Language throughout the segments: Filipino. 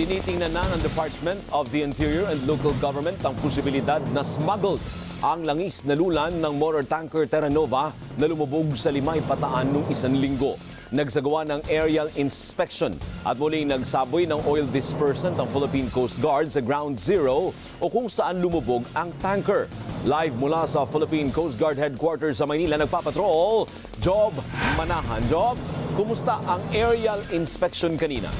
Tinitingnan na ng Department of the Interior and Local Government ang posibilidad na smuggled ang langis na lulan ng motor tanker Terra Nova na lumubog sa limay pataan noong isang linggo. Nagsagawa ng aerial inspection at muling nagsaboy ng oil dispersant ang Philippine Coast Guard sa Ground Zero o kung saan lumubog ang tanker. Live mula sa Philippine Coast Guard Headquarters sa Maynila, nagpapatrol, Job Manahan. Job, kumusta ang aerial inspection kanina?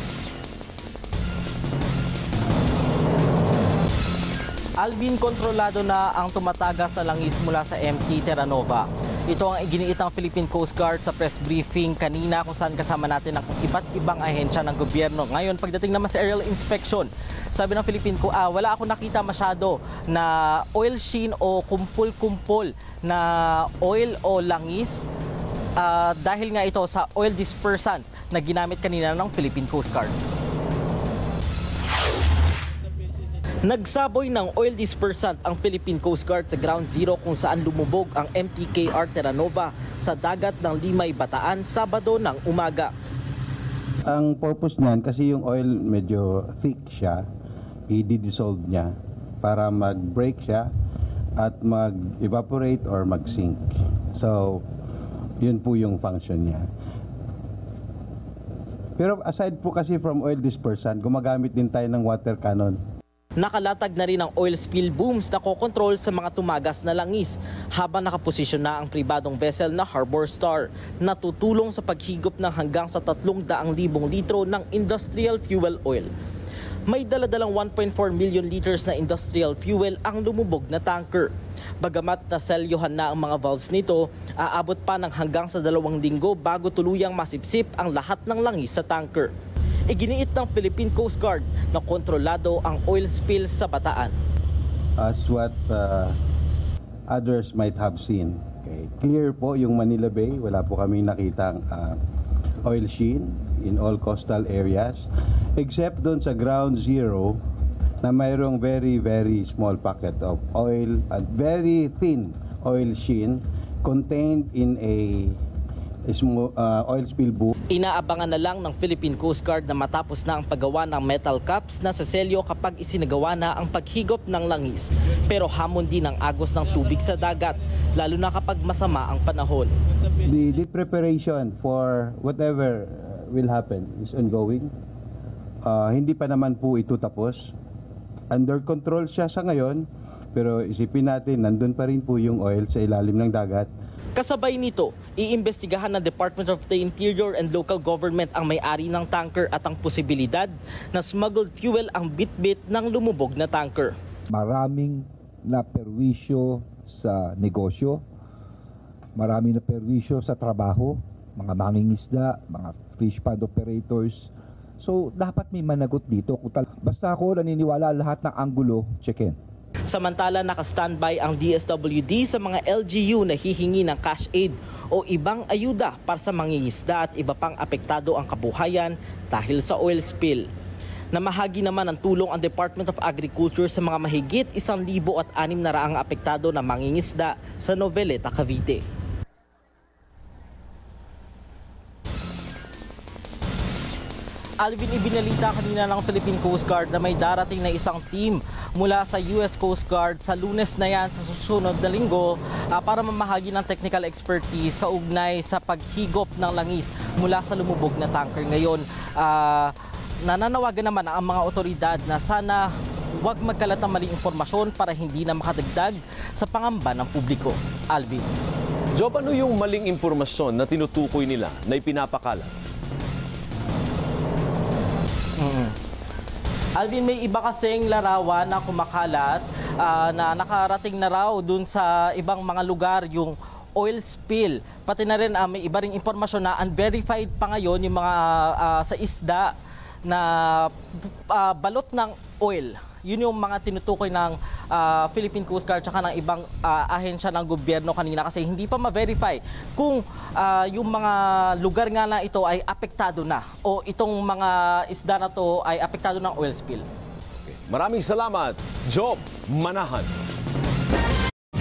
Alvin, kontrolado na ang tumatagas sa langis mula sa MT Terranova. Ito ang iginiit ng Philippine Coast Guard sa press briefing kanina kung saan kasama natin ang iba't ibang ahensya ng gobyerno. Ngayon, pagdating naman sa aerial inspection, sabi ng Philippine Coast, ah, wala ako nakita masyado na oil sheen o kumpul-kumpul na oil o langis ah, dahil nga ito sa oil dispersant na ginamit kanina ng Philippine Coast Guard. Nagsaboy ng oil dispersant ang Philippine Coast Guard sa Ground Zero kung saan lumubog ang MTKR Terranova sa dagat ng Limay, Bataan, Sabado ng umaga. Ang purpose niyan, kasi yung oil medyo thick siya, i-dissolve niya para mag-break siya at mag-evaporate or mag-sink. So, yun po yung function niya. Pero aside po kasi from oil dispersant, gumagamit din tayo ng water cannon. Nakalatag na rin ang oil spill booms na kokontrol sa mga tumagas na langis habang nakaposisyon na ang pribadong vessel na Harbor Star na tutulong sa paghigop ng hanggang sa 300,000 litro ng industrial fuel oil. May daladalang 1.4 million liters na industrial fuel ang lumubog na tanker. Bagamat naselyohan na ang mga valves nito, aabot pa ng hanggang sa dalawang linggo bago tuluyang masipsip ang lahat ng langis sa tanker. Iginiit ng Philippine Coast Guard na kontrolado ang oil spill sa Bataan. as what uh, others might have seen. Okay. Clear po yung Manila Bay, wala po kami nakitang uh, oil sheen in all coastal areas except doon sa ground zero na mayroong very very small packet of oil at very thin oil sheen contained in a, small, uh, oil spill book Inaabangan na lang ng Philippine Coast Guard na matapos na ang paggawa ng metal caps na sa selyo kapag isinagawa na ang paghigop ng langis. Pero hamon din ang agos ng tubig sa dagat, lalo na kapag masama ang panahon. the, the preparation for whatever uh, will happen is ongoing. Uh, hindi pa naman po ito tapos. Under control siya sa ngayon, pero isipin natin, nandun pa rin po yung oil sa ilalim ng dagat. Kasabay nito, iimbestigahan ng Department of the Interior and Local Government ang may-ari ng tanker at ang posibilidad na smuggled fuel ang bitbit ng lumubog na tanker. maraming na perwisyo sa negosyo, maraming na perwisyo sa trabaho, mga mangingisda, mga fish pond operators. So, dapat may managot dito. Basta ako naniniwala lahat ng anggulo, check-in. Samantala naka-standby ang DSWD sa mga LGU na hihingi ng cash aid o ibang ayuda para sa mangingisda at iba pang apektado ang kabuhayan dahil sa oil spill. Namahagi naman ng tulong ang Department of Agriculture sa mga mahigit isang libo at anim na raang apektado na mangingisda sa Noveleta, Cavite. Alvin, ibinalita kanina ng Philippine Coast Guard na may darating na isang team mula sa US Coast Guard sa lunes na yan sa susunod na linggo ah, para mamahagi ng technical expertise kaugnay sa paghigop ng langis mula sa lumubog na tanker. Ngayon, ah, nananawagan naman ang mga otoridad na sana huwag magkalat ng maling impormasyon para hindi na makadagdag sa pangamba ng publiko. Alvin. Job, ano yung maling impormasyon na tinutukoy nila na ipinapakalat? Alvin, may iba kasing larawan na kumakalat ah, na nakarating na raw dun sa ibang mga lugar yung oil spill. Pati na rin ah, may iba ring impormasyon na unverified pa ngayon yung mga ah, sa isda na ah, balot ng oil. Yun yung mga tinutukoy ng ah, Philippine Coast Guard tsaka ng ibang ah, ahensya ng gobyerno kanina kasi hindi pa ma-verify kung ah, yung mga lugar nga na ito ay apektado na o itong mga isda na to ay apektado ng oil spill. Maraming salamat, Job Manahan.